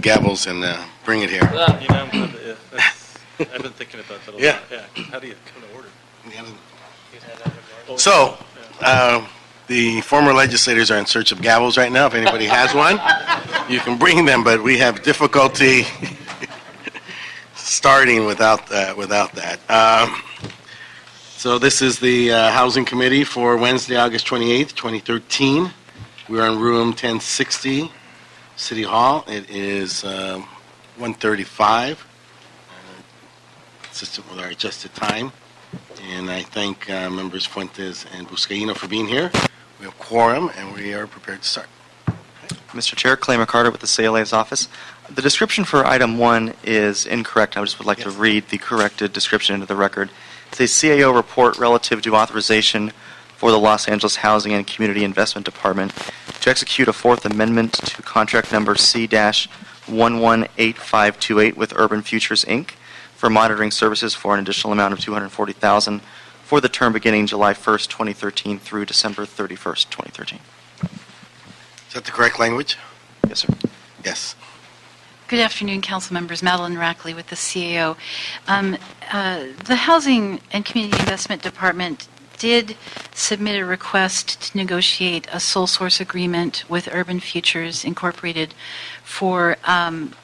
gavels and uh, bring it here. You know, I'm- yeah, that's- I've been thinking about that a lot. Yeah. Yeah, how do you come to order? So, uh, the former legislators are in search of gavels right now. If anybody has one, you can bring them, but we have difficulty starting without, uh, without that. Um, So this is the uh, Housing Committee for Wednesday, August 28th, 2013. We're in room 1060, City Hall. It is um, 1:35, uh, consistent with our adjusted time. And I thank uh, members Fuentes and Buscaino for being here. We have quorum, and we are prepared to start. Mr. Chair, Clay McCarter with the CLA's office. The description for item one is incorrect. I just would like to read the corrected description into the record. It's a CAO report relative to authorization for the Los Angeles Housing and Community Investment Department to execute a Fourth Amendment to contract number C-118528 with Urban Futures, Inc. for monitoring services for an additional amount of $240,000 for the term beginning July 1st, 2013 through December 31st, 2013. Is that the correct language? Yes, sir. Yes. Good afternoon, council members. Madeline Rackley with the CAO. Um, uh, The Housing and Community Investment Department did submit a request to negotiate a sole source agreement with Urban Futures Incorporated for um,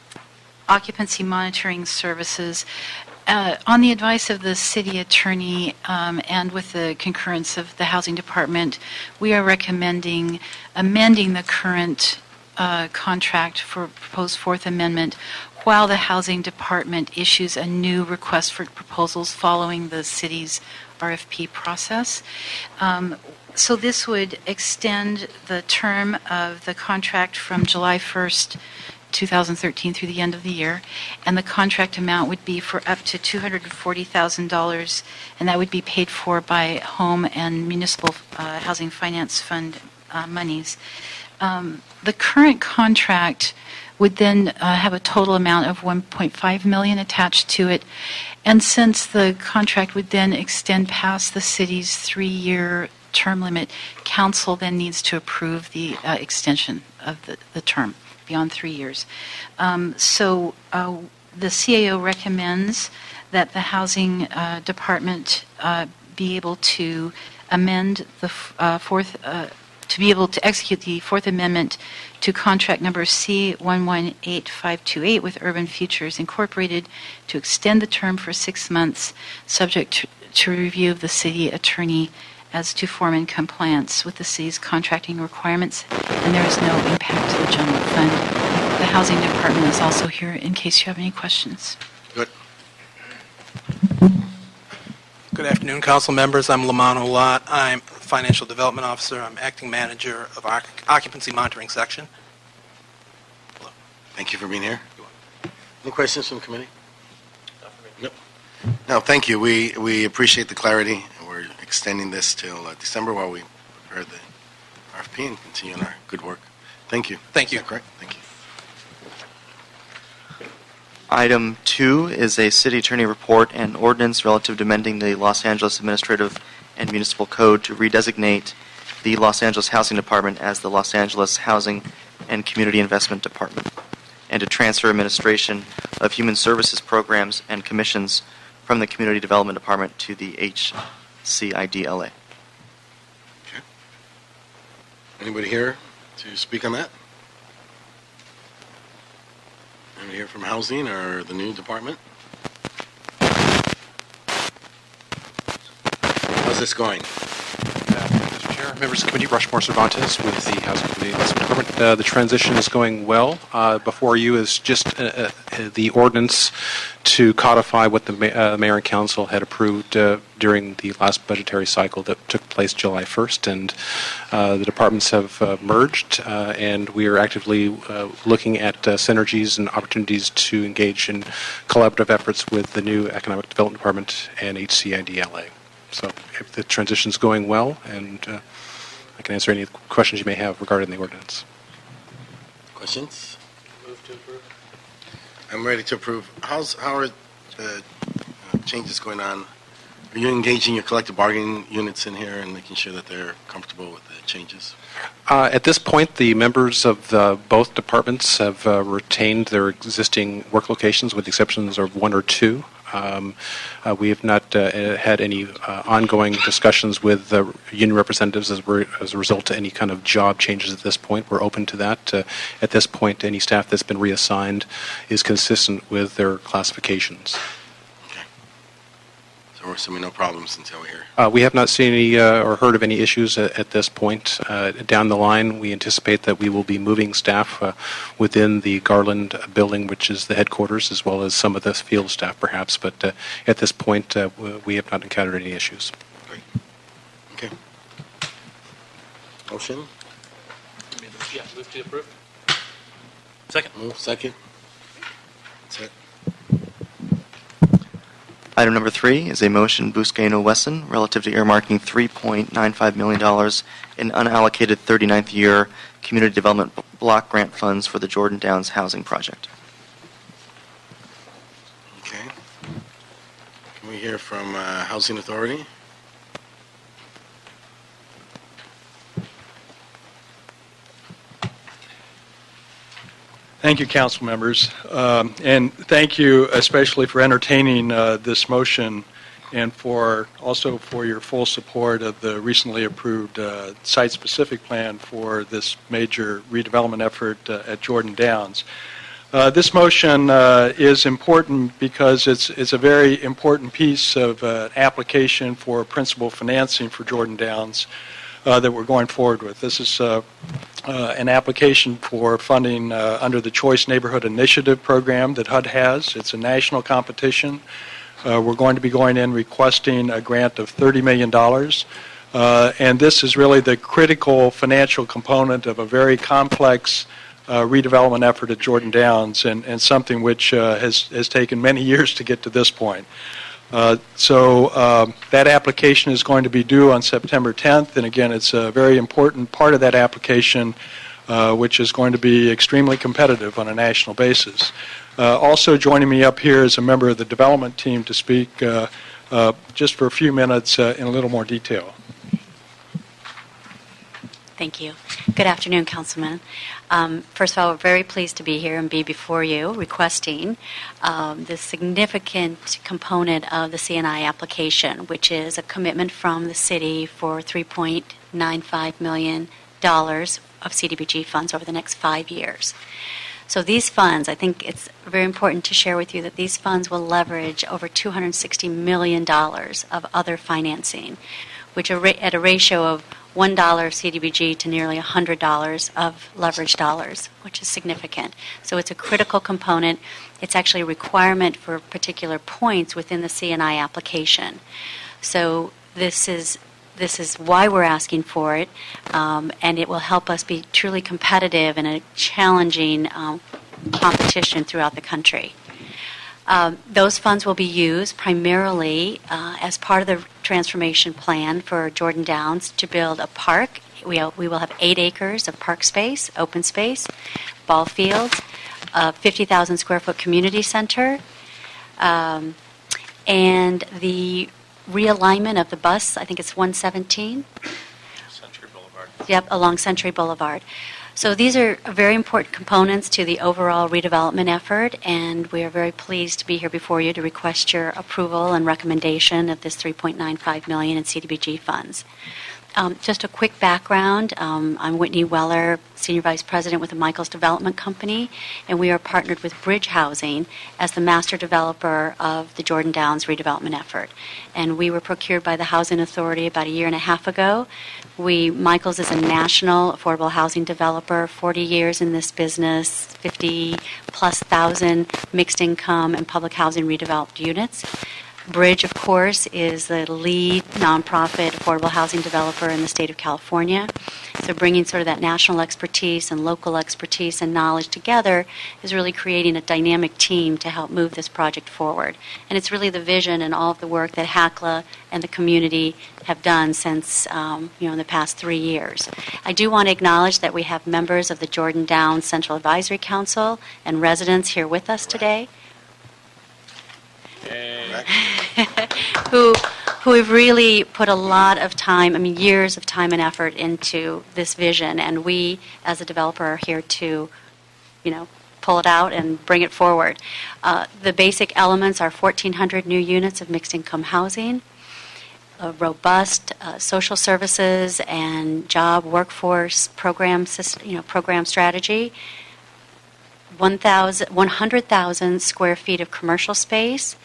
occupancy monitoring services. Uh, On the advice of the city attorney um, and with the concurrence of the Housing Department, we are recommending amending the current uh, contract for proposed Fourth Amendment while the Housing Department issues a new request for proposals following the city's RFP process. Um, So this would extend the term of the contract from July 1st, 2013 through the end of the year, and the contract amount would be for up to $240,000, and that would be paid for by home and municipal uh, housing finance fund uh, monies. Um, The current contract would then uh, have a total amount of 1.5 million attached to it, and since the contract would then extend past the city's three-year term limit, council then needs to approve the uh, extension of the, the term beyond three years. Um, So uh, the CAO recommends that the Housing uh, Department uh, be able to amend the uh, fourth, to be able to execute the Fourth Amendment to contract number C118528 with Urban Futures Incorporated to extend the term for six months, subject to- to review of the city attorney as to form and compliance with the city's contracting requirements, and there is no impact to the general fund. The Housing Department is also here in case you have any questions. Good. Good afternoon, council members. I'm Lamont Olat. I'm Financial Development Officer. I'm Acting Manager of our Occupancy Monitoring Section. Hello. Thank you for being here. Any questions from the committee? No. No, thank you. We, we appreciate the clarity, we're extending this till uh, December while we prepare the RFP and continue on our good work. Thank you. Thank you. Correct? Thank you. Item two is a city attorney report and ordinance relative to amending the Los Angeles Administrative and Municipal Code to redesignate the Los Angeles Housing Department as the Los Angeles Housing and Community Investment Department, and to transfer administration of human services programs and commissions from the Community Development Department to the HCIDLA. Okay. Anybody here to speak on that? Anybody here from housing or the new department? How's this going? Mr. Chair, members of the committee, Rushmore Cervantes with the Housing Committee Investment Department. Uh, The transition is going well. Uh, Before you is just uh, uh, the ordinance to codify what the ma- uh, mayor and council had approved during the last budgetary cycle that took place July 1st. And uh, the departments have uh, merged, uh, and we are actively looking at synergies and opportunities to engage in collaborative efforts with the new Economic Development Department and HCIDLA. So if the transition's going well, and uh, I can answer any questions you may have regarding the ordinance. Questions? I'm ready to approve. How's, how are uh, uh, changes going on Are you engaging your collective bargaining units in here and making sure that they're comfortable with the changes? Uh, At this point, the members of the- both departments have uh, retained their existing work locations with the exceptions of one or two. Um, uh, We have not uh, had any uh, ongoing discussions with the union representatives as as a result of any kind of job changes at this point. We're open to that. At this point, any staff that's been reassigned is consistent with their classifications. So we're assuming no problems until we hear. Uh, We have not seen any uh, or heard of any issues at at this point. Uh, Down the line, we anticipate that we will be moving staff uh, within the Garland building, which is the headquarters, as well as some of the field staff perhaps, but uh, at this point, uh, we have not encountered any issues. Great. Okay. Motion? Yeah, move to approve. Second. Move, second? That's it. Item number three is a motion Buscaino Wesson relative to earmarking $3.95 million in unallocated 39th year community development block grant funds for the Jordan Downs housing project. Okay. Can we hear from uh, Housing Authority? Thank you, council members. Um, And thank you especially for entertaining uh, this motion and for, also for your full support of the recently approved uh, site-specific plan for this major redevelopment effort uh, at Jordan Downs. Uh, This motion uh, is important because it's, it's a very important piece of uh, application for principal financing for Jordan Downs that we're going forward with. This is uh, uh, an application for funding uh, under the Choice Neighborhood Initiative program that HUD has. It's a national competition. Uh, We're going to be going in requesting a grant of $30 million. Uh, And this is really the critical financial component of a very complex uh, redevelopment effort at Jordan Downs and and something which uh, has has taken many years to get to this point. Uh, So um, that application is going to be due on September 10th, and again, it's a very important part of that application, uh, which is going to be extremely competitive on a national basis. Uh, Also joining me up here is a member of the development team to speak uh, uh, just for a few minutes uh, in a little more detail. Thank you. Good afternoon, Councilman. Um, First of all, we're very pleased to be here and be before you requesting um, the significant component of the CNI application, which is a commitment from the city for $3.95 million of CDBG funds over the next five years. So these funds, I think it's very important to share with you that these funds will leverage over $260 million of other financing, which are at a ratio of $1 of CDBG to nearly $100 of leverage dollars, which is significant. So it's a critical component. It's actually a requirement for particular points within the CNI application. So this is this is why we're asking for it, um, and it will help us be truly competitive in a challenging um, competition throughout the country. Um, Those funds will be used primarily uh, as part of the transformation plan for Jordan Downs to build a park. We we will have eight acres of park space, open space, ball fields, a 50,000 square foot community center, um, and the realignment of the bus, I think it's 117, Century Boulevard. Yep, along Century Boulevard. So these are very important components to the overall redevelopment effort, and we are very pleased to be here before you to request your approval and recommendation of this 3.95 million in CDBG funds. Um, just a quick background: um, I'm Whitney Weller, Senior Vice President with the Michaels Development Company, and we are partnered with Bridge Housing as the master developer of the Jordan Downs redevelopment effort. And we were procured by the Housing Authority about a year and a half ago. We Michaels is a national affordable housing developer, 40 years in this business, 50 plus thousand mixed income and public housing redeveloped units. Bridge, of course, is the lead nonprofit affordable housing developer in the state of California. So bringing sort of that national expertise and local expertise and knowledge together is really creating a dynamic team to help move this project forward. And it's really the vision and all of the work that HACLA and the community have done since, um, you know, in the past three years. I do want to acknowledge that we have members of the Jordan Downs Central Advisory Council and residents here with us today. who who have really put a lot of time, I mean, years of time and effort into this vision, and we, as a developer, are here to, you know, pull it out and bring it forward. Uh, the basic elements are 1,400 new units of mixed-income housing, a robust uh, social services and job workforce program, sys- you know, program strategy, 100,000 square feet of commercial space.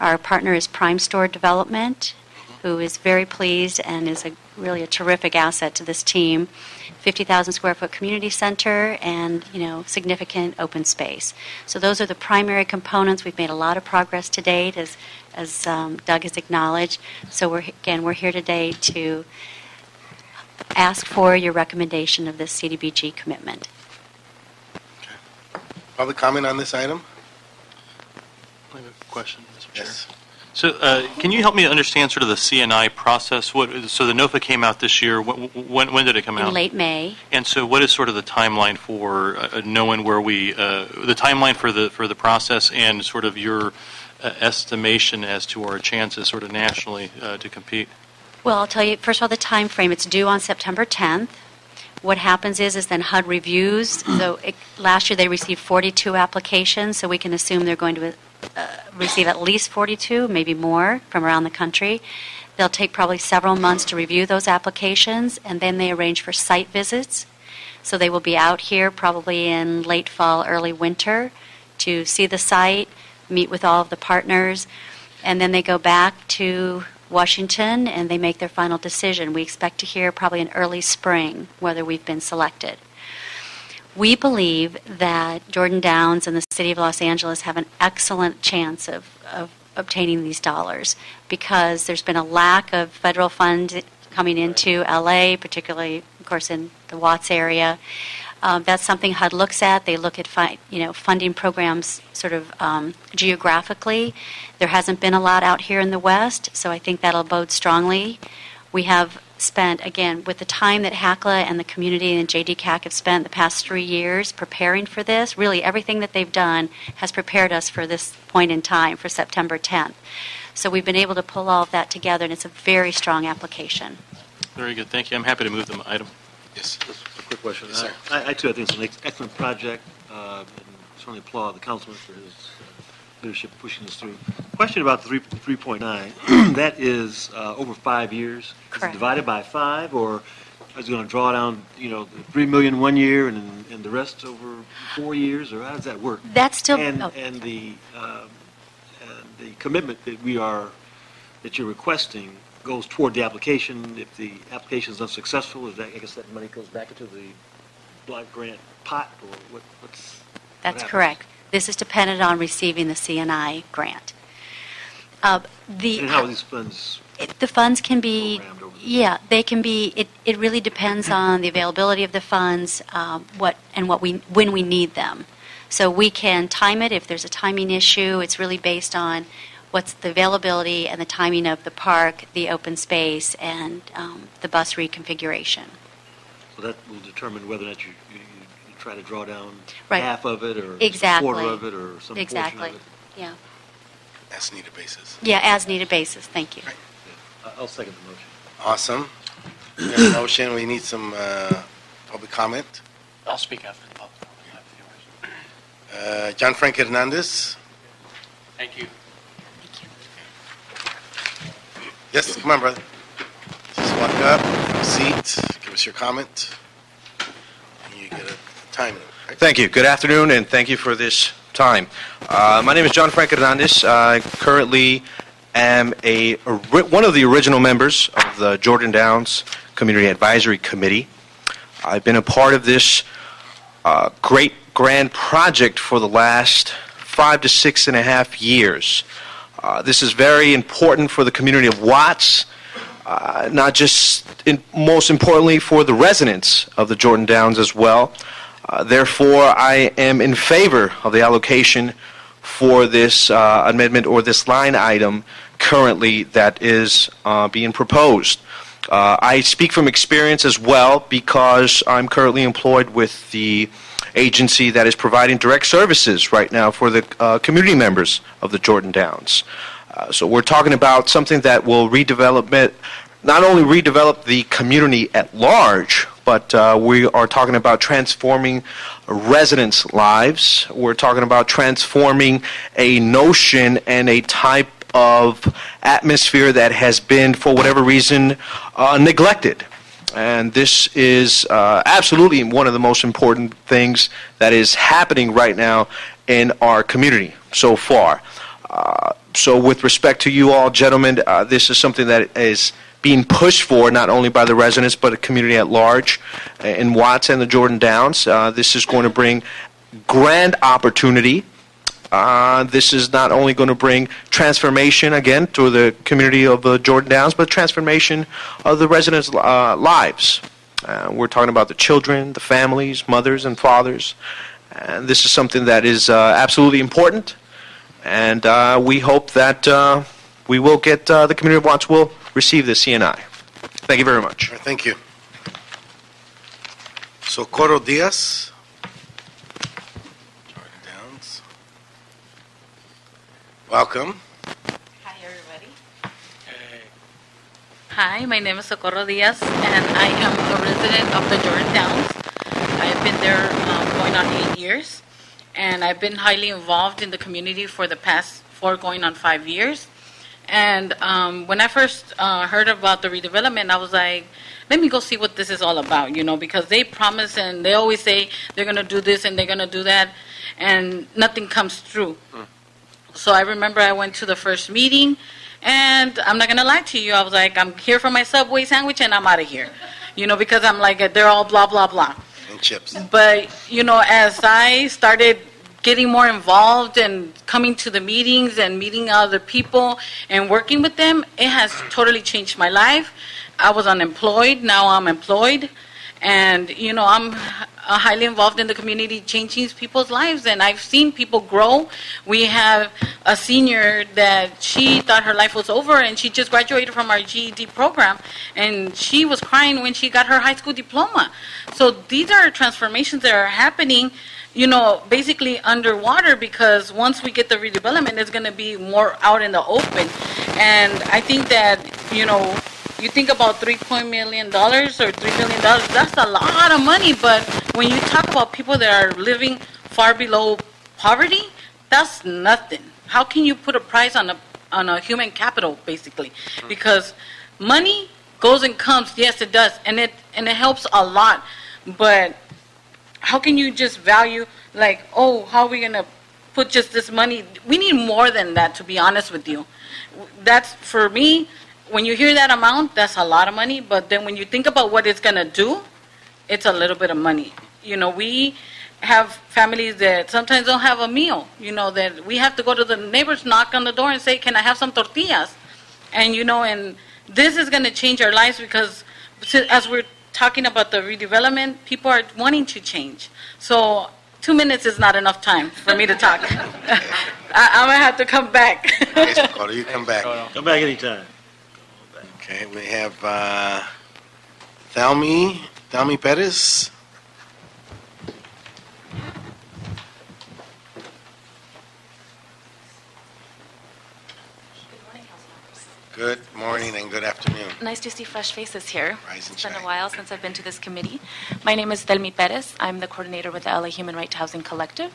Our partner is Primestor Development, who is very pleased and is a, really a terrific asset to this team. 50,000 square foot community center and, you know, significant open space. So those are the primary components. We've made a lot of progress to date, as, as um, Doug has acknowledged. So we're, again, we're here today to ask for your recommendation of this CDBG commitment. Okay. Public comment on this item? I have a question, Mr. Chair. Yes. So, uh, can you help me understand sort of the CNI process? What, so the NOFA came out this year. When, when, when did it come out? In late May, And so, what is sort of the timeline for uh, knowing where we, uh, the timeline for the for the process, and sort of your uh, estimation as to our chances, sort of nationally, uh, to compete? Well, I'll tell you, first of all, the time frame. It's due on September 10th. What happens is, is then HUD reviews. So it, last year they received 42 applications, so we can assume they're going to uh, receive at least 42, maybe more, from around the country. They'll take probably several months to review those applications, and then they arrange for site visits. So they will be out here probably in late fall, early winter to see the site, meet with all of the partners, and then they go back to Washington and they make their final decision. We expect to hear probably in early spring whether we've been selected. We believe that Jordan Downs and the City of Los Angeles have an excellent chance of, of obtaining these dollars because there's been a lack of federal funds coming into LA, particularly, of course, in the Watts area. Um, that's something HUD looks at. They look at fi- you know funding programs sort of um, geographically. There hasn't been a lot out here in the West, so I think that'll bode strongly. We have spent again with the time that HACLA and the community and JDCAC have spent the past three years preparing for this. Really, everything that they've done has prepared us for this point in time for September 10th. So we've been able to pull all of that together, and it's a very strong application. Very good. Thank you. I'm happy to move the item. Yes. Just a quick question. Yes, sir. I, I too, I think it's an ex- excellent project, uh, and certainly applaud the councilman for his uh, leadership pushing this through. Question about three, 3.9, that is uh, over five years? Is Correct. it divided by five, or is it going to draw down, you know, the 3 million one year and, and the rest over four years, or how does that work? That's still And, oh, and the, um, and the commitment that we are, that you're requesting goes toward the application. If the application is unsuccessful, is that, I guess that money goes back into the block grant pot, or what, what's? That's happens? correct. This is dependent on receiving the CNI grant. Uh, The, And how are these funds, it- the funds can be, over yeah, they can be, it, it really depends on the availability of the funds, um, what, and what we, when we need them. So we can time it if there's a timing issue. It's really based on what's the availability and the timing of the park, the open space, and um, the bus reconfiguration. so that will determine whether or not you, you you try to draw down Right. half of it, or a Exactly. quarter of it, or some portion of Exactly. it? Yeah. As needed basis. Yeah, as needed basis. Thank you. I- I'll second the motion. Awesome. We have a motion, we need some uh, public comment. I'll speak after the public. Uh, John Frank Hernandez? Thank you. Yes, come on, brother. Just walk up, seat, give us your comment. And you get a time, right? Thank you. Good afternoon, and thank you for this time. Uh, my name is John Frank Hernandez. I currently am a one of the original members of the Jordan Downs Community Advisory Committee. I've been a part of this uh, great grand project for the last five to six and a half years. Uh, this is very important for the community of Watts, uh, not just, in, most importantly, for the residents of the Jordan Downs as well. Uh, therefore, I am in favor of the allocation for this uh, amendment or this line item currently that is uh, being proposed. I speak from experience as well because I'm currently employed with the agency that is providing direct services right now for the uh, community members of the Jordan Downs. Uh, So we're talking about something that will redevelop it, not only redevelop the community at large, but uh, we are talking about transforming residents' lives. We're talking about transforming a notion and a type of atmosphere that has been, for whatever reason, uh, neglected. And this is uh, absolutely one of the most important things that is happening right now in our community so far. Uh, so, with respect to you all, gentlemen, uh, this is something that is being pushed for not only by the residents but the community at large uh, in Watts and the Jordan Downs. Uh, this is going to bring grand opportunity. Uh, this is not only going to bring transformation again to the community of the Jordan Downs, but transformation of the residents' uh, lives. Uh, we're talking about the children, the families, mothers, and fathers. And this is something that is uh, absolutely important. And uh, we hope that uh, we will get uh, the community of Watts will receive the CNI. Thank you very much. Thank you. Socorro Diaz. Jordan Downs. Welcome. Hi, everybody. Hey. Hi, my name is Socorro Diaz, and I am a resident of the Jordan Downs. I've been there um, going on eight years, and I've been highly involved in the community for the past four, going on five years. And um, when I first uh, heard about the redevelopment, I was like, let me go see what this is all about, you know, because they promise and they always say they're going to do this and they're going to do that, and nothing comes through. So I remember I went to the first meeting, and I'm not gonna lie to you, I was like, I'm here for my Subway sandwich, and I'm out of here, you know, because I'm like, they're all blah blah blah. And chips. But you know, as I started getting more involved and coming to the meetings and meeting other people and working with them, it has totally changed my life. I was unemployed, now I'm employed. And, you know, I'm uh, highly involved in the community, changing people's lives, and I've seen people grow. We have a senior that she thought her life was over, and she just graduated from our GED program, and she was crying when she got her high school diploma. So these are transformations that are happening, you know, basically underwater, because once we get the redevelopment, it's going to be more out in the open. And I think that, you know, you think about three point million dollars or three million dollars, that's a lot of money, but when you talk about people that are living far below poverty, that's nothing. How can you put a price on a, on a human capital, basically? Mm-hmm. Because money goes and comes, yes, it does, and it, and it helps a lot, but how can you just value, like, oh, how are we gonna put just this money? We need more than that, to be honest with you. That's, for me, when you hear that amount, that's a lot of money, but then when you think about what it's gonna do, it's a little bit of money. You know, we have families that sometimes don't have a meal, you know, that we have to go to the neighbors, knock on the door and say, can I have some tortillas? And, you know, and this is gonna change our lives because as we're talking about the redevelopment, people are wanting to change. So two minutes is not enough time for me to talk. I, I'm gonna have to come back. Okay, Socorro, you come back. Come back anytime. Okay, we have uh, Thelmy Perez. Good morning and good afternoon. Nice to see fresh faces here. It's been a while since I've been to this committee. My name is Thelmy Perez. I'm the coordinator with the LA Human Right to Housing Collective.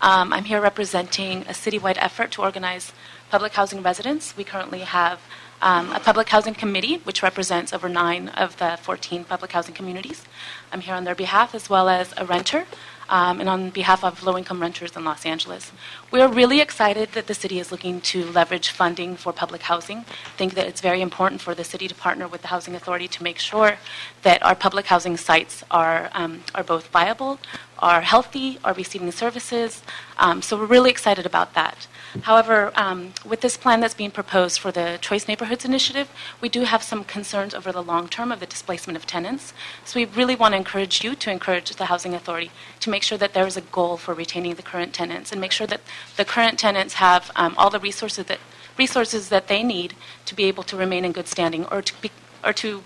Um, I'm here representing a citywide effort to organize public housing residents. We currently have um, a public housing committee, which represents over nine of the 14 public housing communities. I'm here on their behalf, as well as a renter, um, and on behalf of low-income renters in Los Angeles. We are really excited that the city is looking to leverage funding for public housing. I think that it's very important for the city to partner with the Housing Authority to make sure that our public housing sites are, um, are both viable, are healthy, are receiving services. Um, so we're really excited about that. However, um, with this plan that's being proposed for the Choice Neighborhoods Initiative, we do have some concerns over the long term of the displacement of tenants. So we really want to encourage you to encourage the Housing Authority to make sure that there is a goal for retaining the current tenants and make sure that the current tenants have um, all the resources that resources that they need to be able to remain in good standing or to be, or to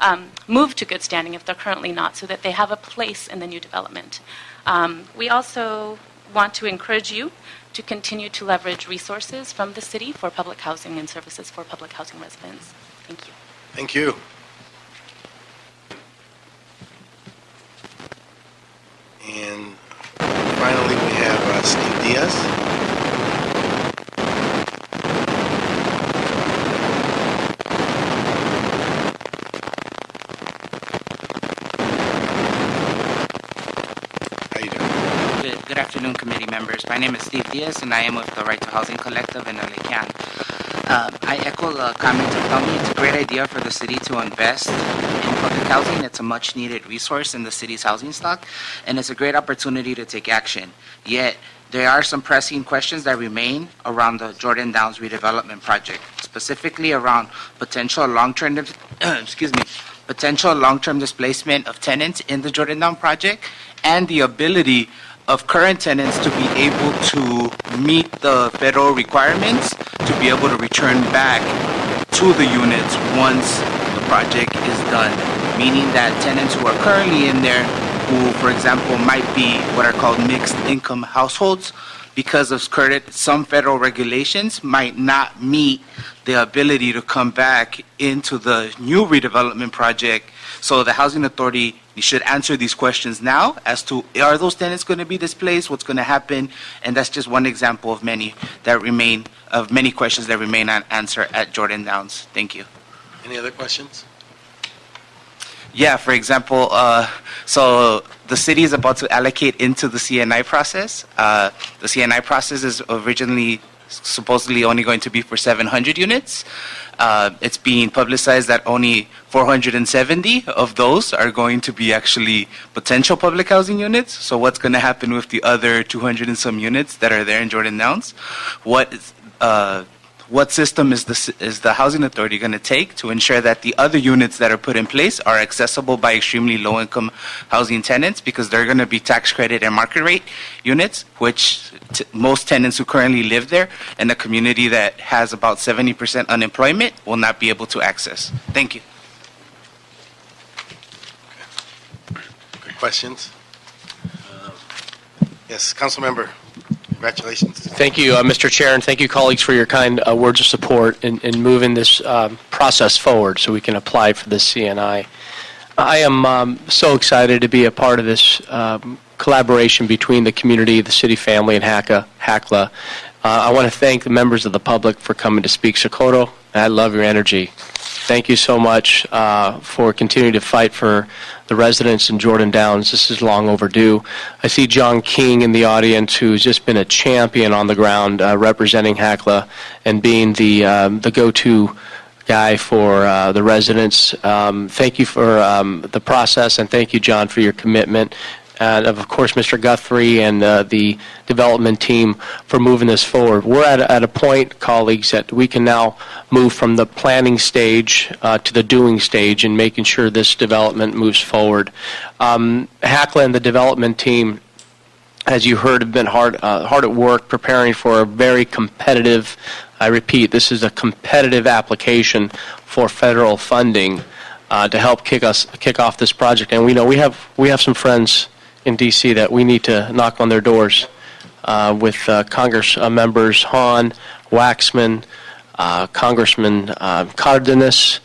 um, move to good standing if they're currently not, so that they have a place in the new development. Um, we also want to encourage you to continue to leverage resources from the city for public housing and services for public housing residents. Thank you. Thank you. And finally, we have uh, Steve Diaz. How you doing? Good, good afternoon, committee members. My name is Steve Diaz, and I am with the Right to Housing Collective in LA Uh, I echo the comments of Thelmy. It's a great idea for the city to invest in public housing. It's a much-needed resource in the city's housing stock, and it's a great opportunity to take action. Yet, there are some pressing questions that remain around the Jordan Downs redevelopment project, specifically around potential long-term, excuse me, potential long-term displacement of tenants in the Jordan Down project, and the ability of current tenants to be able to meet the federal requirements to be able to return back to the units once the project is done. Meaning that tenants who are currently in there, who, for example, might be what are called mixed income households, because of current, some federal regulations might not meet the ability to come back into the new redevelopment project. So the Housing Authority should answer these questions now as to are those tenants going to be displaced, what's going to happen, and that's just one example of many that remain, of many questions that remain unanswered at Jordan Downs. Thank you. Any other questions? Yeah, for example, uh, so the city is about to allocate into the CNI process. Uh, the CNI process is originally supposedly only going to be for 700 units. Uh, it's being publicized that only 470 of those are going to be actually potential public housing units. So what's going to happen with the other 200 and some units that are there in Jordan Downs? What uh, what system is the, is the housing authority going to take to ensure that the other units that are put in place are accessible by extremely low income housing tenants because they're going to be tax credit and market rate units, which t- most tenants who currently live there in a community that has about 70% unemployment will not be able to access. Thank you. Good questions? Um, Yes, council member, congratulations. Thank you, uh, Mr. Chair, and thank you, colleagues, for your kind uh, words of support in, in moving this um, process forward so we can apply for the CNI. I am um, so excited to be a part of this um, collaboration between the community, the city family, and HACA, HACLA. Uh, I want to thank the members of the public for coming to speak. Socorro, I love your energy. Thank you so much uh, for continuing to fight for the residents in Jordan Downs. This is long overdue. I see John King in the audience, who's just been a champion on the ground uh, representing HACLA and being the um, the go-to guy for uh, the residents. Um, thank you for um, the process, and thank you, John, for your commitment. And of course, Mr. Guthrie and uh, the development team for moving this forward. We're at, a- at a point, colleagues, that we can now move from the planning stage uh, to the doing stage and making sure this development moves forward. Um, and the development team as you heard, have been hard, uh, hard at work preparing for a very competitive, I repeat, this is a competitive application for federal funding uh, to help kick us, kick off this project. And we know we have, we have some friends in D.C. that we need to knock on their doors uh, with uh, Congress uh, members Hahn, Waxman, uh, Congressman uh, Cardenas,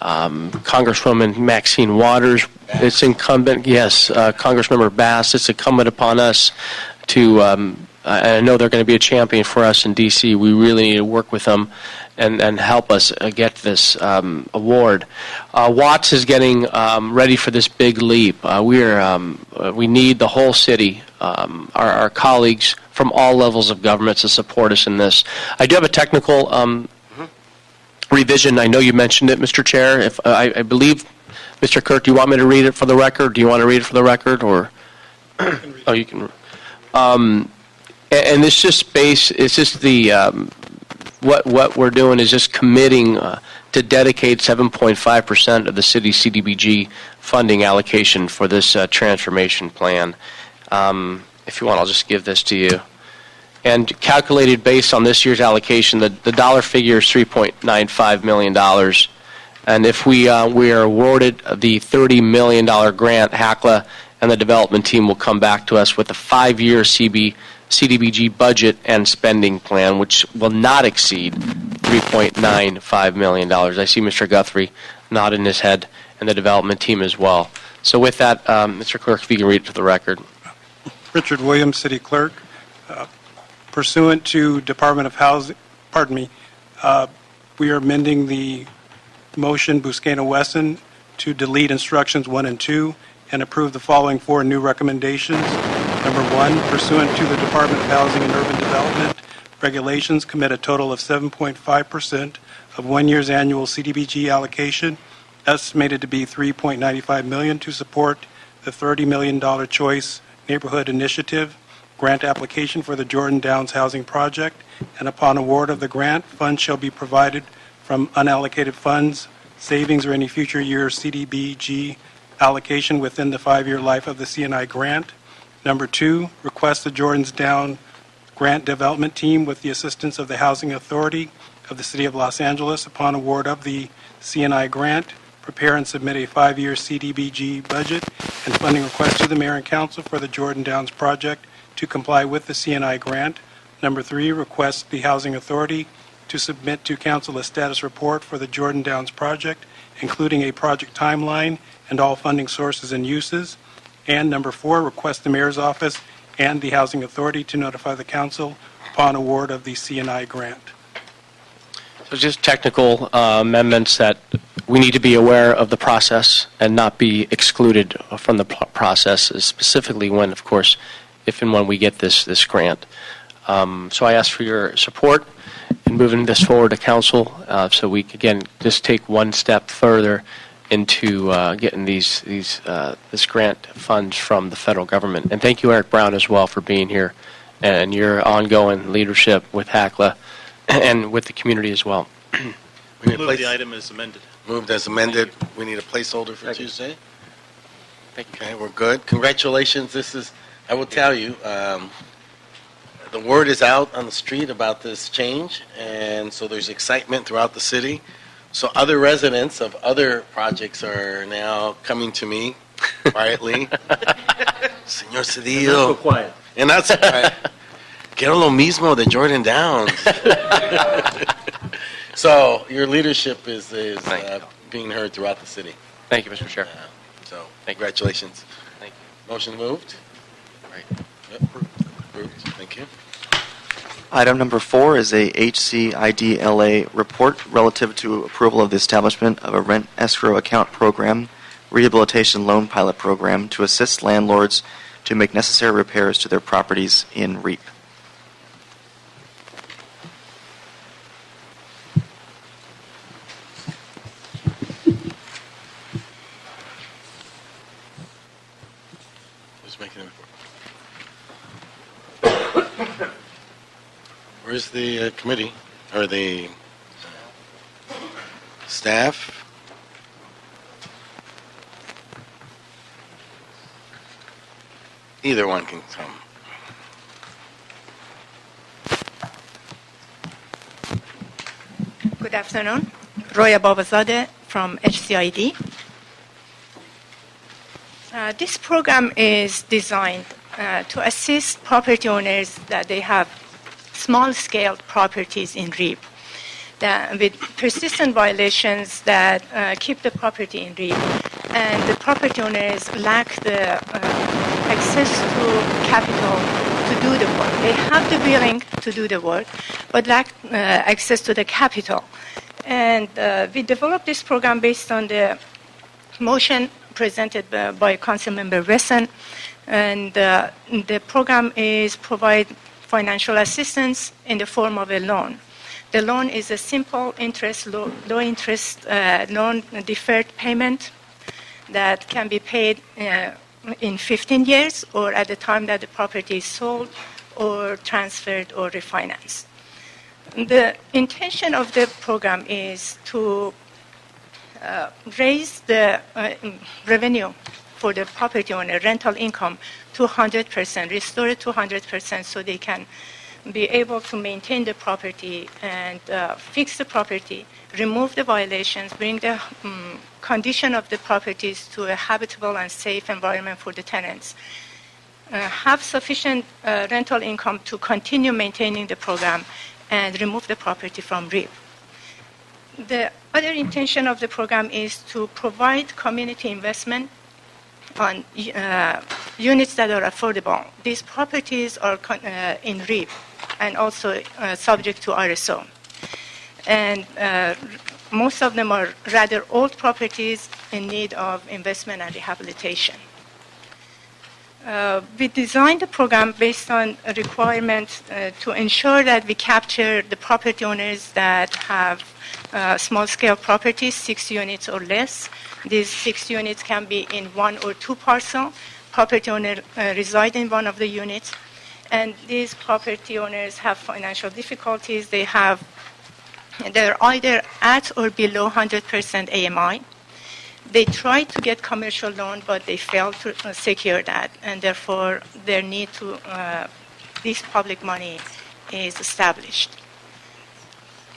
um, Congresswoman Maxine Waters. It's incumbent, yes, uh, Congressmember Bass. It's incumbent upon us to. Um, I I know they're going to be a champion for us in D.C. We really need to work with them and, and help us uh, get this um, award. Uh, Watts is getting um, ready for this big leap. Uh, we are um, uh, we need the whole city, um, our, our colleagues from all levels of government to support us in this. I do have a technical um, revision. I know you mentioned it, Mr. Chair. If uh, I, I believe, Mr. Kirk, do you want me to read it for the record? Do you want to read it for the record, or? oh, you can. And, this just base. It's just the um, what what we're doing is just committing uh, to dedicate 7.5 percent of the city CDBG funding allocation for this uh, transformation plan. Um, if you want, I'll just give this to you and calculated based on this year's allocation, the, the dollar figure is $3.95 million. And if we, uh, we are awarded the $30 million grant, HACLA and the development team will come back to us with a five-year CB, CDBG budget and spending plan, which will not exceed $3.95 million. I see Mr. Guthrie nodding his head, and the development team as well. So with that, um, Mr. Clerk, if you can read it to the record. Richard Williams, City Clerk. Uh, Pursuant to Department of Housing, pardon me, uh, we are amending the motion Buscaino Wesson to delete instructions one and two and approve the following four new recommendations. Number one, pursuant to the Department of Housing and Urban Development regulations, commit a total of 7.5% of one year's annual CDBG allocation, estimated to be 3.95 million, to support the $30 million Choice Neighborhood Initiative grant application for the Jordan Downs Housing Project, and upon award of the grant, funds shall be provided from unallocated funds, savings, or any future year CDBG allocation within the five-year life of the CNI grant. Number two, request the Jordan's Down Grant Development Team with the assistance of the Housing Authority of the City of Los Angeles upon award of the CNI grant, prepare and submit a five-year CDBG budget and funding request to the mayor and council for the Jordan Downs project to comply with the CNI grant. Number three, request the Housing Authority to submit to council a status report for the Jordan Downs project, including a project timeline and all funding sources and uses. And number four, request the mayor's office and the Housing Authority to notify the council upon award of the CNI grant. So just technical uh, amendments that we need to be aware of the process and not be excluded from the process, specifically when, of course, if and when we get this, this grant. Um, So I ask for your support in moving this forward to council, uh, so we, can again, just take one step further into uh, getting these, these, uh, this grant funds from the federal government. And thank you, Eric Brown, as well, for being here and your ongoing leadership with HACLA and with the community as well. We need Move place- the item as amended. Moved as amended. We need a placeholder for Tuesday. Thank you. Okay, we're good. Congratulations. This is, I will tell you, um, the word is out on the street about this change, and so there's excitement throughout the city. So other residents of other projects are now coming to me quietly. Señor So Cedillo. quiet. And that's quiet. Quiero lo mismo de Jordan Downs. so your leadership is, is uh, being heard throughout the city. Thank you, Mr. Chair. So congratulations. Thank you. Motion moved? Right. Yep, approved. Thank you. Item number four is a HCIDLA report relative to approval of the establishment of a rent escrow account program, rehabilitation loan pilot program to assist landlords to make necessary repairs to their properties in REAP. Who's making the report? Where's the uh, committee, or the staff? Either one can come. Good afternoon. Roya Babazadeh from HCID. Uh, this program is designed uh, to assist property owners that they have small-scale properties in REAP that, with persistent violations that uh, keep the property in REAP, and the property owners lack the uh, access to capital to do the work. They have the willing to do the work, but lack uh, access to the capital. And uh, we developed this program based on the motion presented by, by Councilmember Wesson, and uh, the program is provide financial assistance in the form of a loan. The loan is a simple interest, low, low interest uh, loan deferred payment that can be paid uh, in 15 years or at the time that the property is sold or transferred or refinanced. The intention of the program is to uh, raise the uh, revenue for the property owner, rental income, to 100%, restore it to 100% so they can be able to maintain the property and uh, fix the property, remove the violations, bring the um, condition of the properties to a habitable and safe environment for the tenants. uh, have sufficient uh, rental income to continue maintaining the program and remove the property from REAP. The other intention of the program is to provide community investment on uh, units that are affordable. These properties are con- uh, in REAP and also uh, subject to RSO. And uh, most of them are rather old properties in need of investment and rehabilitation. Uh, we designed the program based on a requirement uh, to ensure that we capture the property owners that have uh, small-scale properties, six units or less. These six units can be in one or two parcel. Property owner uh, reside in one of the units, and these property owners have financial difficulties. They have they're either at or below 100% AMI. They tried to get commercial loan, but they failed to uh, secure that, and therefore their need to uh, this public money is established.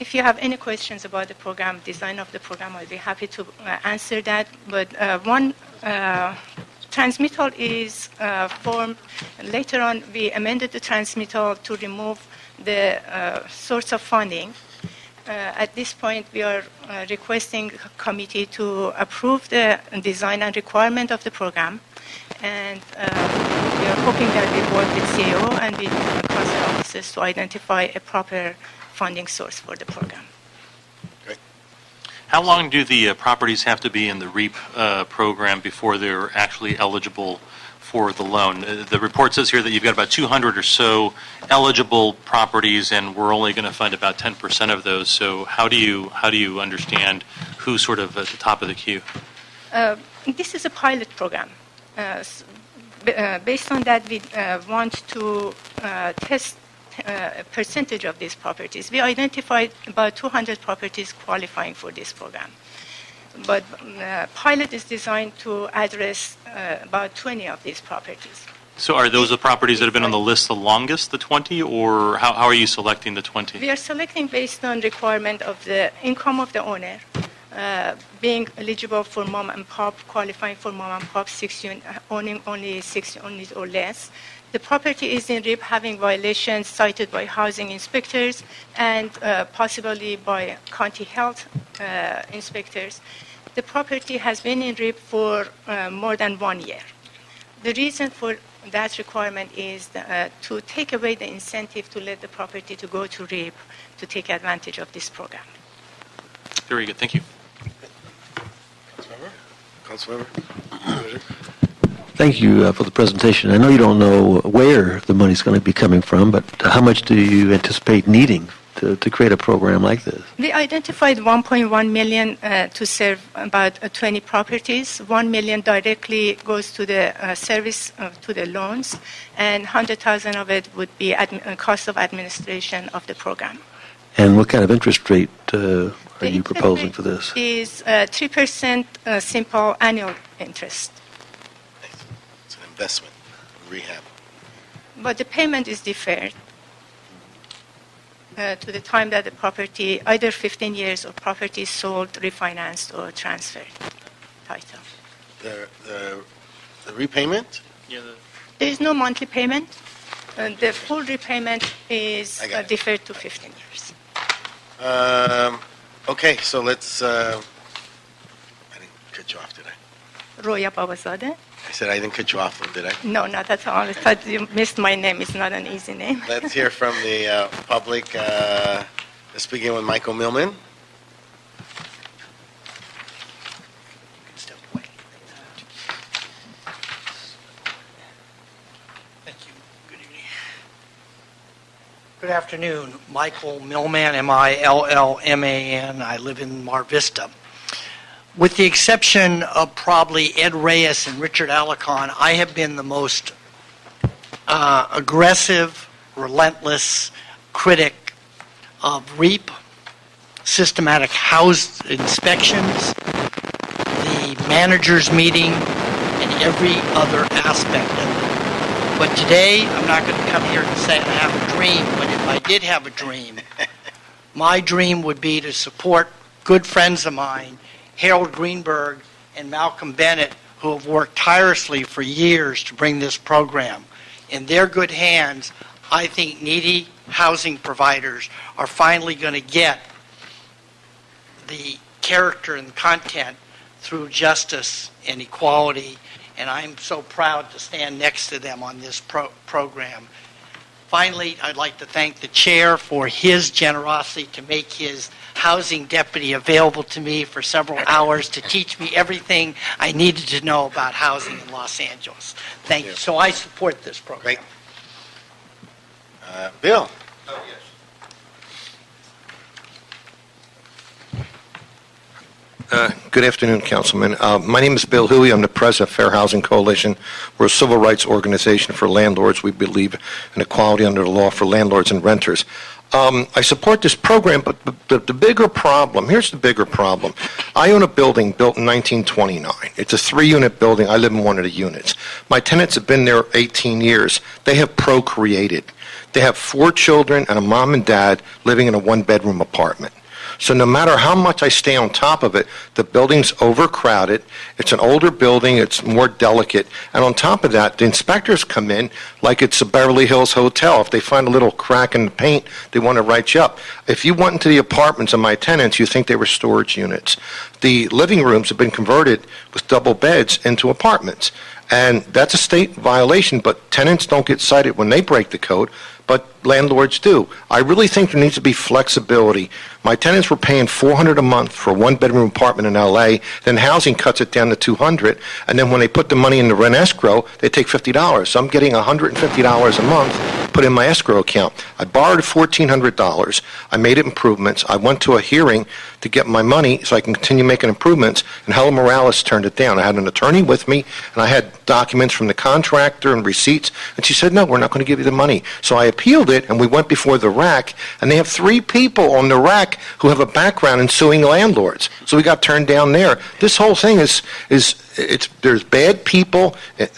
If you have any questions about the program, design of the program, I'll be happy to uh, answer that. But uh, one uh, transmittal is formed. Later on, we amended the transmittal to remove the source of funding. Uh, at this point, we are uh, requesting committee to approve the design and requirement of the program, and uh, we are hoping that we work with CAO and with council officers to identify a proper funding source for the program. How long do the uh, properties have to be in the REAP uh, program before they're actually eligible for the loan? Uh, The report says here that you've got about 200 or so eligible properties, and we're only going to fund about 10% of those. So how do you, how do you understand who's sort of at the top of the queue? Uh, this is a pilot program. Uh, s- b- uh, based on that, we uh, want to uh, test a percentage of these properties. We identified about 200 properties qualifying for this program. But uh, pilot is designed to address uh, about 20 of these properties. So are those the properties that have been on the list the longest, the 20, or how, how are you selecting the 20? We are selecting based on requirement of the income of the owner, uh, being eligible for mom and pop, qualifying for mom and pop, six un- owning only six units or less. The property is in REAP having violations cited by housing inspectors and uh, possibly by county health uh, inspectors. The property has been in REAP for uh, more than one year. The reason for that requirement is uh, to take away the incentive to let the property to go to REAP to take advantage of this program. Very good, thank you. Councilmember? Thank you uh, for the presentation. I know you don't know where the money's going to be coming from, but how much do you anticipate needing to, to create a program like this? We identified 1.1 million uh, to serve about uh, 20 properties. 1 million directly goes to the uh, service uh, to the loans, and 100,000 of it would be admi- uh, cost of administration of the program. And what kind of interest rate uh, are you proposing for this? Is uh, 3% uh, simple annual interest, investment, rehab. but the payment is deferred uh, to the time that the property, either 15 years or property is sold, refinanced, or transferred title. The, the, the repayment? There is no monthly payment. Uh, the full repayment is uh, deferred to 15 years. Um, okay, so let's, uh, I didn't cut you off, did I? Roya Babazadeh? I said I didn't cut you off, did I? No, not at all. I thought you missed my name. It's not an easy name. Let's hear from the uh, public. Uh, let's begin with Michael Millman. Thank you. Good evening. Good afternoon. Michael Millman, M-I-L-L-M-A-N. I live in Mar Vista. With the exception of probably Ed Reyes and Richard Alarcon, I have been the most uh, aggressive, relentless critic of REAP, systematic house inspections, the managers meeting, and every other aspect of it. But today, I'm not going to come here and say I have a dream, but if I did have a dream, my dream would be to support good friends of mine, Harold Greenberg and Malcolm Bennett, who have worked tirelessly for years to bring this program. In their good hands, I think needy housing providers are finally going to get the character and content through justice and equality, and I'm so proud to stand next to them on this pro- program. Finally, I'd like to thank the chair for his generosity to make his housing deputy available to me for several hours to teach me everything I needed to know about housing in Los Angeles. Thank you. So I support this program. Uh, Bill? Uh, Good afternoon, Councilman. Uh, My name is Bill Huey. I'm the president of Fair Housing Coalition. We're a civil rights organization for landlords. We believe in equality under the law for landlords and renters. Um, I support this program, but the- the the bigger problem, here's the bigger problem. I own a building built in 1929. It's a three-unit building. I live in one of the units. My tenants have been there 18 years. They have procreated. They have four children and a mom and dad living in a one-bedroom apartment. So no matter how much I stay on top of it, the building's overcrowded. It's an older building. It's more delicate. And on top of that, the inspectors come in like it's a Beverly Hills hotel. If they find a little crack in the paint, they want to write you up. If you went into the apartments of my tenants, you think they were storage units. The living rooms have been converted with double beds into apartments. And that's a state violation, but tenants don't get cited when they break the code, but landlords do. I really think there needs to be flexibility. My tenants were paying 400 a month for a one-bedroom apartment in LA, then housing cuts it down to 200, and then when they put the money in the rent escrow, they take $50. So I'm getting $150 a month put in my escrow account. I borrowed $1,400. I made improvements. I went to a hearing to get my money so I can continue making improvements, and Helen Morales turned it down. I had an attorney with me, and I had documents from the contractor and receipts, and she said, no, we're not going to give you the money. So I appealed it, and we went before the rack, and they have three people on the rack who have a background in suing landlords. So we got turned down there. This whole thing is, is it's, there's bad people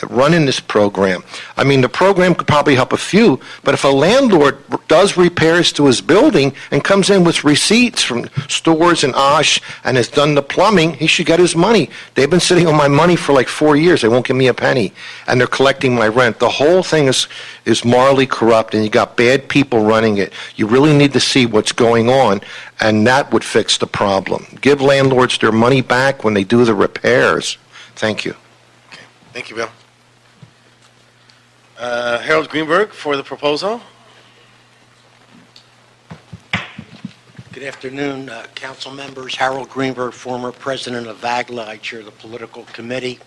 running this program. I mean, the program could probably help a few, but if a landlord does repairs to his building and comes in with receipts from stores and Osh and has done the plumbing, he should get his money. They've been sitting on my money for like four years. They won't give me a penny, and they're collecting my rent. The whole thing is, is morally corrupt, and you got bad people running it. You really need to see what's going on, and that would fix the problem. Give landlords their money back when they do the repairs. Thank you. Okay. Thank you, Bill. Uh, Harold Greenberg for the proposal. Good afternoon, uh, council members. Harold Greenberg, former president of VAGLA. I chair the political committee.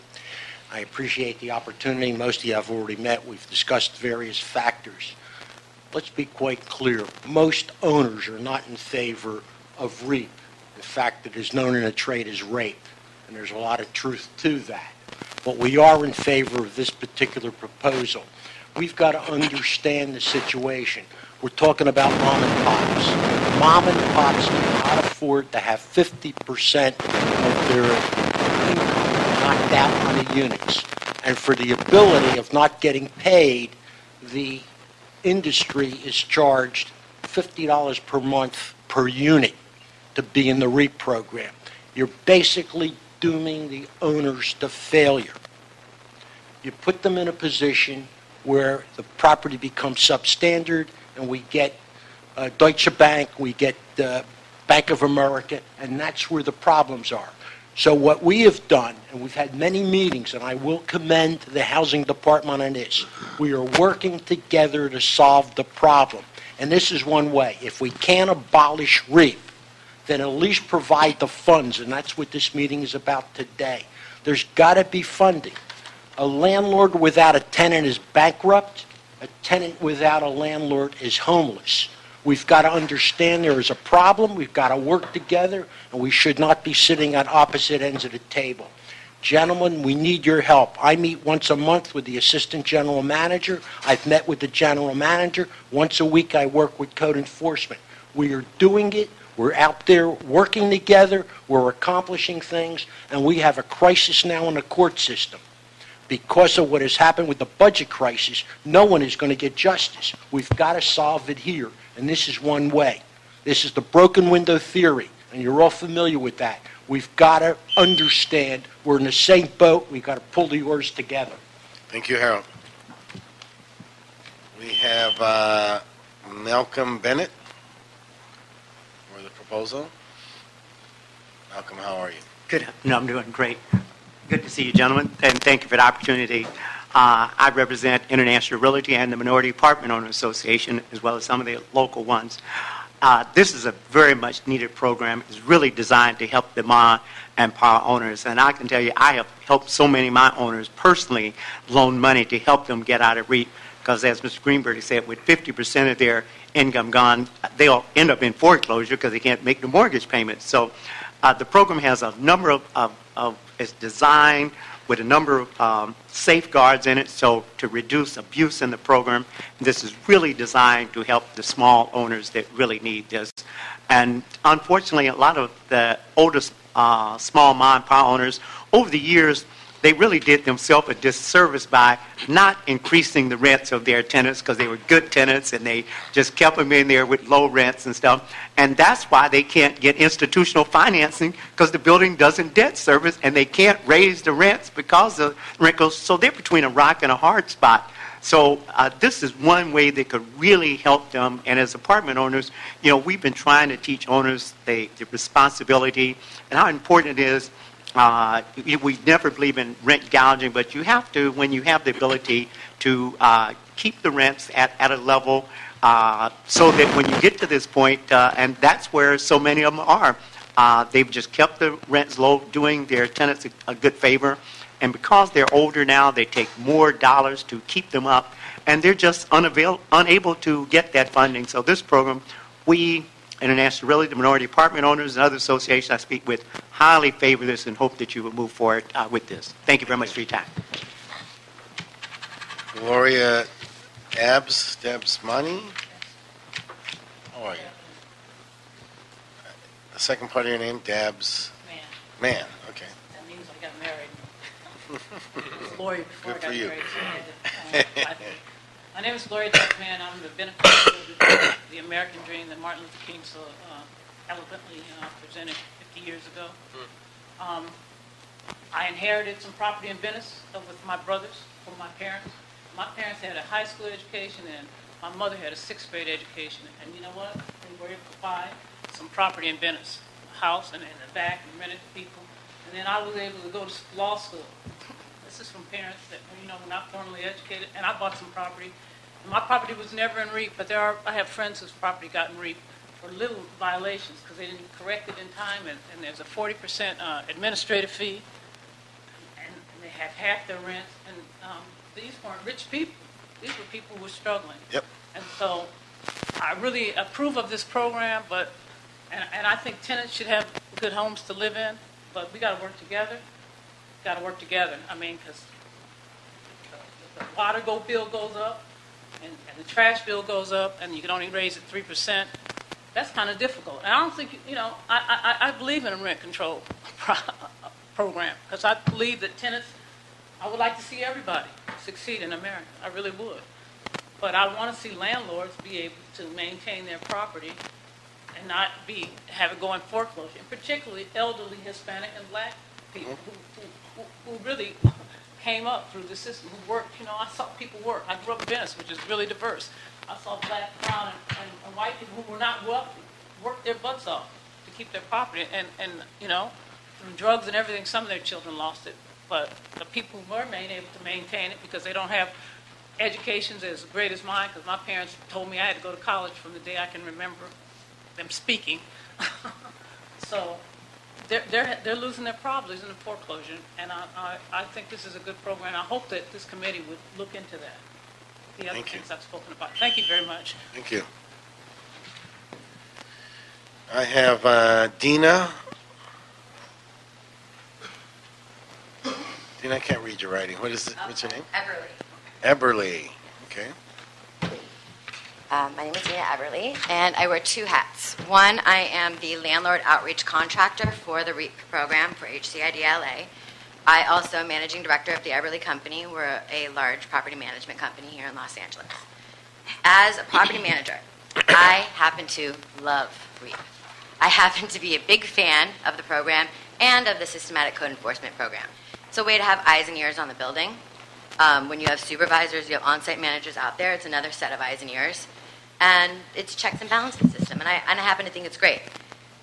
I appreciate the opportunity. Most of you I've already met. We've discussed various factors. Let's be quite clear. Most owners are not in favor of REAP. In fact, it is known in the trade as rape, and there's a lot of truth to that. But we are in favor of this particular proposal. We've got to understand the situation. We're talking about mom and pops. Mom and pops cannot afford to have 50% of their income knocked out on the units. And for the ability of not getting paid, the industry is charged $50 per month per unit to be in the REAP program. You're basically dooming the owners to failure. You put them in a position where the property becomes substandard and we get uh, Deutsche Bank, we get uh, Bank of America, and that's where the problems are. So what we have done, and we've had many meetings, and I will commend the housing department on this, we are working together to solve the problem. And this is one way. If we can't abolish REAP, then at least provide the funds, and that's what this meeting is about today. There's got to be funding. A landlord without a tenant is bankrupt. A tenant without a landlord is homeless. We've got to understand there is a problem. We've got to work together, and we should not be sitting at opposite ends of the table. Gentlemen, we need your help. I meet once a month with the assistant general manager. I've met with the general manager. Once a week, I work with code enforcement. We are doing it. We're out there working together. We're accomplishing things, and we have a crisis now in the court system. Because of what has happened with the budget crisis, no one is going to get justice. We've got to solve it here, and this is one way. This is the broken window theory, and you're all familiar with that. We've got to understand, we're in the same boat, we've got to pull the oars together. Thank you, Harold. We have uh, Malcolm Bennett proposal. Malcolm, how are you? Good. No, I'm doing great. Good to see you, gentlemen, and thank you for the opportunity. Uh, I represent International Realty and the Minority Apartment Owner Association, as well as some of the local ones. Uh, this is a very much needed program. It's really designed to help the ma and pa owners. And I can tell you, I have helped so many of my owners personally loan money to help them get out of REAP. Because as Mr. Greenberg said, with 50% of their income gone, they'll end up in foreclosure because they can't make the mortgage payments. So uh, the program has a number of, of, of it's designed with a number of um, safeguards in it, so to reduce abuse in the program. This is really designed to help the small owners that really need this. And unfortunately, a lot of the oldest uh, small mom and owners, over the years, they really did themselves a disservice by not increasing the rents of their tenants because they were good tenants and they just kept them in there with low rents and stuff. And that's why they can't get institutional financing because the building doesn't debt service and they can't raise the rents because of rentals. So they're between a rock and a hard spot. So uh, this is one way that could really help them. And as apartment owners, you know, we've been trying to teach owners the, the responsibility and how important it is uh, we never believe in rent gouging, but you have to when you have the ability to uh, keep the rents at, at a level uh, so that when you get to this point, uh, and that's where so many of them are, uh, they've just kept the rents low, doing their tenants a, a good favor. And because they're older now, they take more dollars to keep them up, and they're just unavail- unable to get that funding. So this program, we International Realty, the Minority Apartment Owners, and other associations I speak with highly favor this and hope that you will move forward uh, with this. Thank you very much for your time. Gloria Abs, Debs Money. How are you? The second part of your name, Dabs? Man. Man, okay. That means I got married. Lori before Good I for you. married. so I had to- uh, My name is Gloria Duckman. I'm the benefactor of the American Dream that Martin Luther King so uh, eloquently uh, presented 50 years ago. Um, I inherited some property in Venice uh, with my brothers from my parents. My parents had a high school education and my mother had a sixth grade education. And you know what? They were able to buy some property in Venice, a house and in the back and rent it to people. And then I was able to go to law school. This is from parents that, you know, were not formally educated, and I bought some property. My property was never in REAP, but there are, I have friends whose property got in REAP for little violations because they didn't correct it in time, and, and there's a 40% uh, administrative fee, and, and they have half their rent, and um, these weren't rich people. These were people who were struggling. Yep. And so I really approve of this program, but, and, and I think tenants should have good homes to live in, but we got to work together. Got to work together. I mean, because the water go bill goes up, and, and the trash bill goes up, and you can only raise it three percent. That's kind of difficult. And I don't think, you know, I, I, I believe in a rent control pro- program, because I believe that tenants, I would like to see everybody succeed in America. I really would. But I want to see landlords be able to maintain their property and not be, have it go in foreclosure, and particularly elderly Hispanic and black people who, who who really came up through the system, who worked, you know, I saw people work. I grew up in Venice, which is really diverse. I saw black, brown, and, and- and white people who were not wealthy work their butts off to keep their property, and, and, you know, through drugs and everything, some of their children lost it. But the people who were made able to maintain it because they don't have educations as great as mine, because my parents told me I had to go to college from the day I can remember them speaking. So they're, they're, they're losing their properties in the foreclosure, and I, I, I think this is a good program. I hope that this committee would look into that. The other Thank you. things I've spoken about. Thank you very much. Thank you. I have uh, Dina. Dina, I can't read your writing. What is it? What's your name? Everly. Eberly. Okay. Uh, my name is Dina Everly, and I wear two hats. One, I am the landlord outreach contractor for the REAP program for HCIDLA. I also am managing director of the Everly Company. We're a large property management company here in Los Angeles. As a property manager, I happen to love REAP. I happen to be a big fan of the program and of the systematic code enforcement program. It's a way to have eyes and ears on the building. Um, when you have supervisors, you have on-site managers out there, it's another set of eyes and ears. And it's checks and balances system, and I, and I happen to think it's great.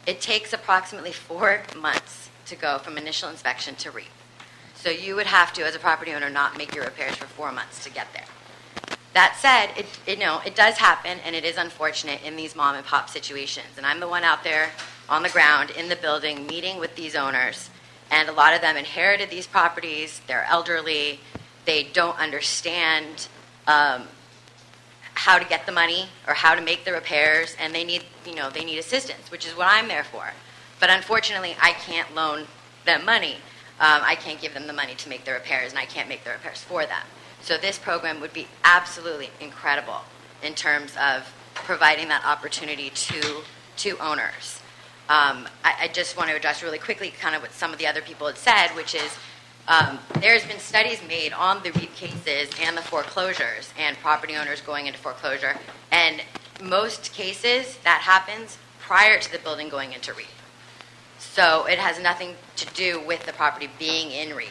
It takes approximately four months to go from initial inspection to REAP. So you would have to, as a property owner, not make your repairs for four months to get there. That said, it, it, you know, it does happen, and it is unfortunate in these mom and pop situations. And I'm the one out there on the ground in the building meeting with these owners, and a lot of them inherited these properties. They're elderly. They don't understand um, how to get the money or how to make the repairs, and they need, you know, they need assistance, which is what I'm there for. But unfortunately, I can't loan them money. Um, I can't give them the money to make the repairs, and I can't make the repairs for them. So this program would be absolutely incredible in terms of providing that opportunity to to owners. Um, I, I just want to address really quickly kind of what some of the other people had said, which is there's been studies made on the REAP cases and the foreclosures and property owners going into foreclosure, and most cases that happens prior to the building going into REAP. So it has nothing to do with the property being in REAP.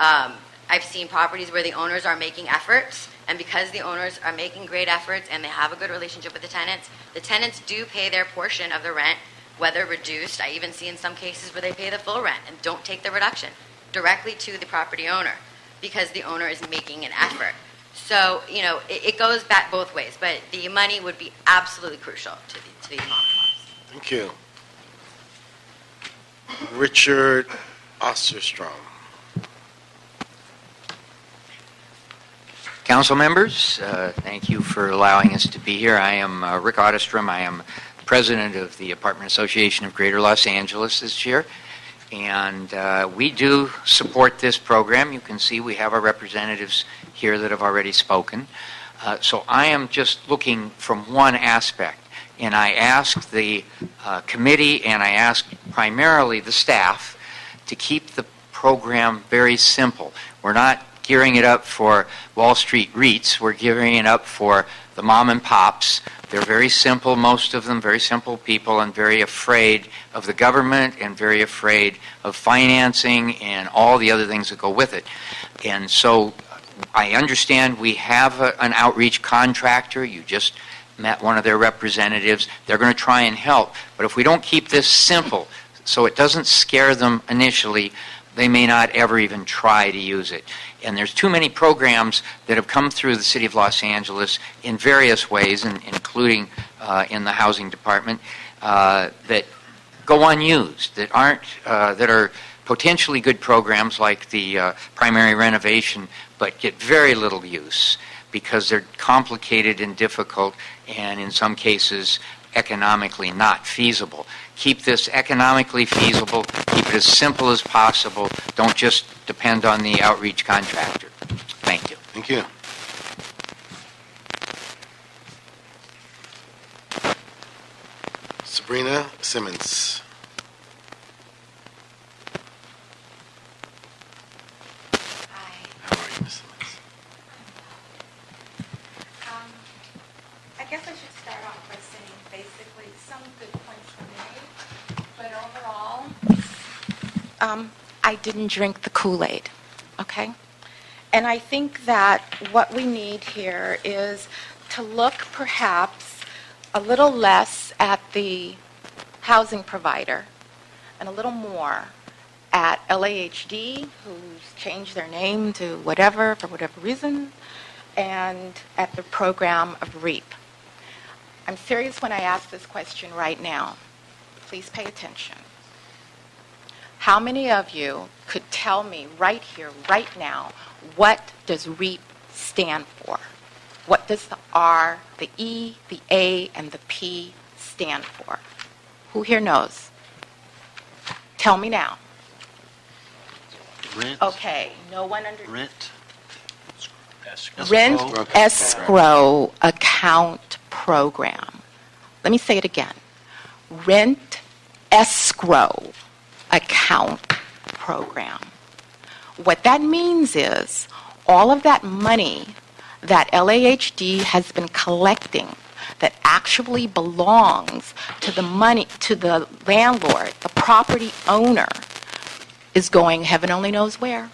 Um, I've seen properties where the owners are making efforts, and because the owners are making great efforts and they have a good relationship with the tenants, the tenants do pay their portion of the rent, whether reduced. I even see in some cases where they pay the full rent and don't take the reduction directly to the property owner because the owner is making an effort. So, you know, it, it goes back both ways, but the money would be absolutely crucial to, the, to these mom and pops. Thank you. Richard Otterstrom. Council members, uh, thank you for allowing us to be here. I am uh, Rick Otterstrom. I am president of the Apartment Association of Greater Los Angeles this year. And uh, we do support this program. You can see we have our representatives here that have already spoken. Uh, so I am just looking from one aspect. And I ask the uh, committee and I ask primarily the staff to keep the program very simple. We're not gearing it up for Wall Street REITs. We're gearing it up for the mom and pops. They're very simple, most of them, very simple people, and very afraid of the government and very afraid of financing and all the other things that go with it. And so I understand we have a, an outreach contractor. You just met one of their representatives. They're going to try and help. But if we don't keep this simple so it doesn't scare them initially, they may not ever even try to use it. And there's too many programs that have come through the city of Los Angeles in various ways, and including uh, in the housing department, uh, that go unused, that aren't, uh, that are potentially good programs like the uh, primary renovation, but get very little use because they're complicated and difficult, and in some cases economically not feasible. Keep this economically feasible, keep it as simple as possible. Don't just depend on the outreach contractor. Thank you. Thank you. Sabrina Simmons. How are you, Ms. Simmons? Um, I guess I should start off by saying basically some good points were made, but overall, um, I didn't drink the Kool-Aid, okay? And I think that what we need here is to look perhaps a little less at the housing provider and a little more at LAHD, who's changed their name to whatever for whatever reason, and at the program of REAP. I'm serious when I ask this question right now. Please pay attention. How many of you could tell me right here, right now, what does REAP stand for? What does the R, the E, the A, and the P stand for? Who here knows? Tell me now. Rent, Okay, no one under... rent. Rent Escrow. escrow account program. Let me say it again. Rent escrow account program. What that means is all of that money that LAHD has been collecting that actually belongs to the money to the landlord, the property owner, is going heaven only knows where.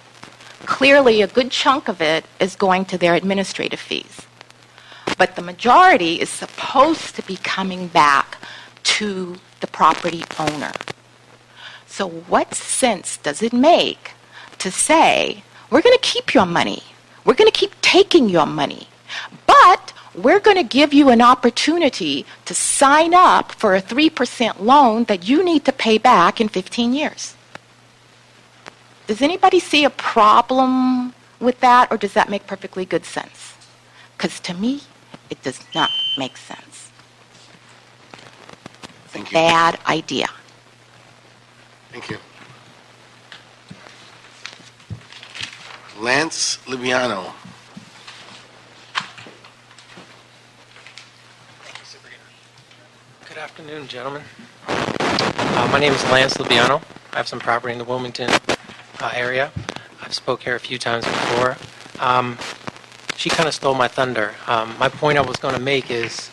Clearly, a good chunk of it is going to their administrative fees. But the majority is supposed to be coming back to the property owner. So, what sense does it make to say, we're going to keep your money, we're going to keep taking your money, but we're going to give you an opportunity to sign up for a 3% loan that you need to pay back in 15 years? Does anybody see a problem with that, or does that make perfectly good sense? Because to me, it does not make sense. Thank you. Bad idea. Thank you. Lance Libiano. Good afternoon, gentlemen. Uh, my name is Lance Lubiano. I have some property in the Wilmington uh, area. I've spoke here a few times before. Um, she kind of stole my thunder. Um, my point I was going to make is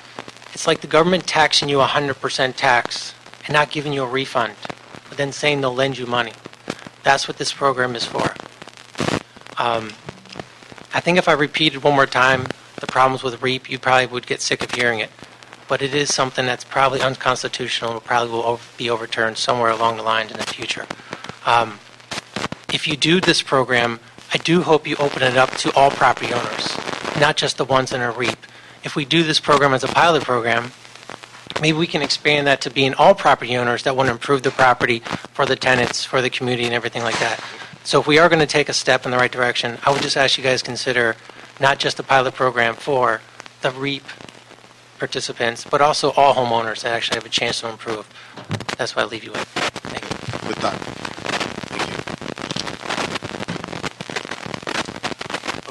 it's like the government taxing you 100% tax and not giving you a refund, but then saying they'll lend you money. That's what this program is for. Um, I think if I repeated one more time the problems with REAP, you probably would get sick of hearing it. But it is something that's probably unconstitutional and probably will be overturned somewhere along the line in the future. Um, if you do this program, I do hope you open it up to all property owners, not just the ones in a REAP. If we do this program as a pilot program, maybe we can expand that to being all property owners that want to improve the property for the tenants, for the community, and everything like that. So if we are going to take a step in the right direction, I would just ask you guys consider not just the pilot program for the REAP participants, but also all homeowners that actually have a chance to improve. That's what I leave you with. Thank you. With that.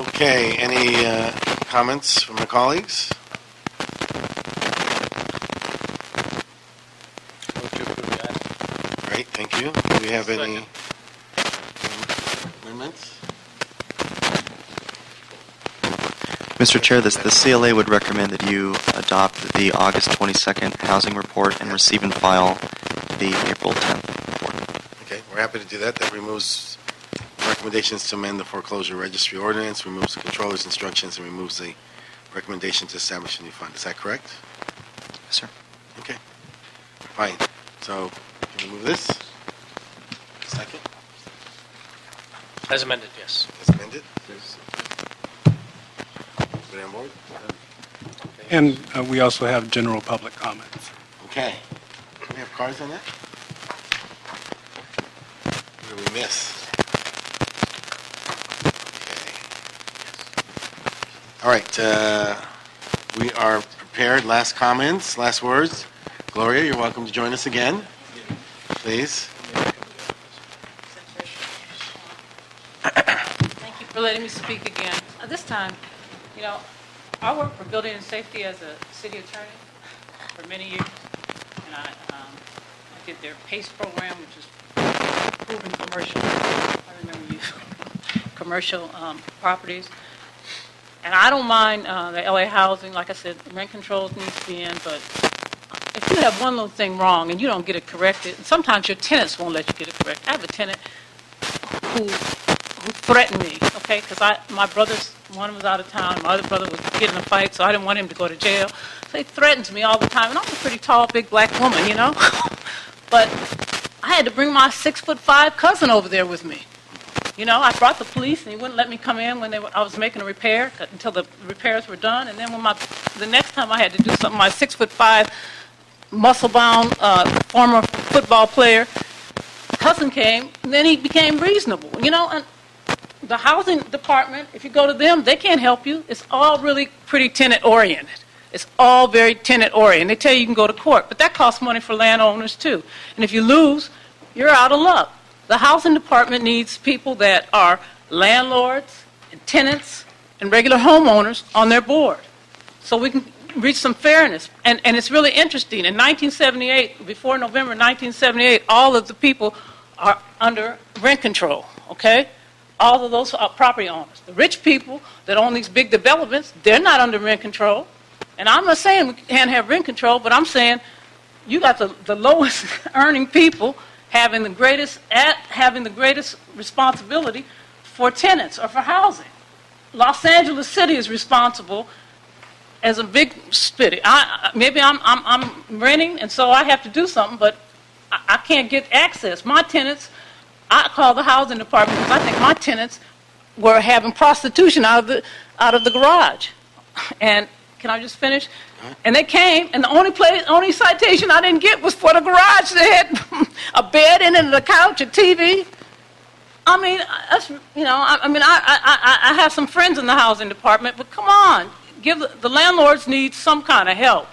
Okay, any uh, comments from the colleagues? Great, thank you. Do we have any amendments? Mr. Chair, this, the CLA would recommend that you adopt the August 22nd housing report and receive and file the April 10th. report. Okay, we're happy to do that. That removes recommendations to amend the foreclosure registry ordinance, removes the controller's instructions, and removes the recommendation to establish a new fund. Is that correct? Yes, sir. Okay, fine. So, can we move this? Second? As amended, yes. As amended? Everybody on board? And uh, we also have general public comments. Okay. Do we have cards on that? What did we miss? Okay. All right, uh, we are prepared. Last comments, last words. Gloria, you're welcome to join us again, please. Thank you for letting me speak again. Uh, This time, you know, I worked for Building and Safety as a city attorney for many years, and I um, I did their PACE program, which is proven commercial, I remember you, commercial um, properties. And I don't mind uh, the LA housing, like I said, rent controls need to be in, but if you have one little thing wrong and you don't get it corrected, and sometimes your tenants won't let you get it corrected. I have a tenant who threatened me, okay, because I my brothers, one was out of town, my other brother was getting a fight, so I didn't want him to go to jail. So he threatens me all the time, and I'm a pretty tall, big black woman, you know. but I had to bring my six foot five cousin over there with me. You know, I brought the police, and he wouldn't let me come in when they were, I was making a repair uh, until the repairs were done. And then when my the next time I had to do something, my six foot five, muscle bound uh, former football player cousin came, and then he became reasonable. You know, and the housing department, if you go to them, they can't help you. It's all really pretty tenant oriented. It's all very tenant oriented. They tell you you can go to court, but that costs money for landowners too. And if you lose, you're out of luck. The housing department needs people that are landlords and tenants and regular homeowners on their board. So we can reach some fairness. And, and it's really interesting. In 1978, before November 1978, all of the people are under rent control, okay? All of those property owners. The rich people that own these big developments, they're not under rent control. And I'm not saying we can't have rent control, but I'm saying you got the, the lowest earning people having the greatest, at having the greatest responsibility for tenants or for housing. Los Angeles City is responsible as a big. I, I- maybe I'm, I'm, I'm renting, and so I have to do something, but I, I can't get access. My tenants, I called the housing department because I think my tenants were having prostitution out of the, out of the garage. And, can I just finish? Uh-huh. And they came, and the only place, only citation I didn't get was for the garage. They had a bed in it, a couch, a TV. I mean, that's, you know, I, I mean, I, I, I I have some friends in the housing department, but come on, give, the- the landlords need some kind of help.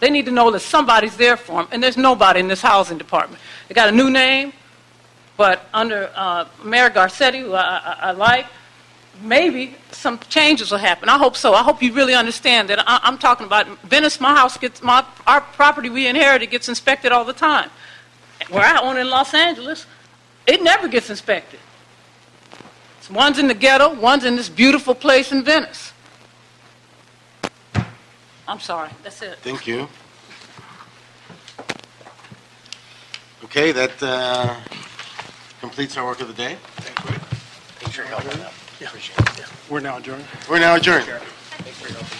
They need to know that somebody's there for them, and there's nobody in this housing department. They got a new name, but under uh, Mayor Garcetti, who I, I, I like, maybe some changes will happen. I hope so. I hope you really understand that I, I'm talking about Venice. My house gets my our property we inherited gets inspected all the time. Where I own in Los Angeles, it never gets inspected. It's one's in the ghetto, one's in this beautiful place in Venice. I'm sorry. That's it. Thank you. Okay, that uh, completes our work of the day. Thank you. Thanks for. Appreciate it. We're now adjourned. We're now adjourned. Thanks for.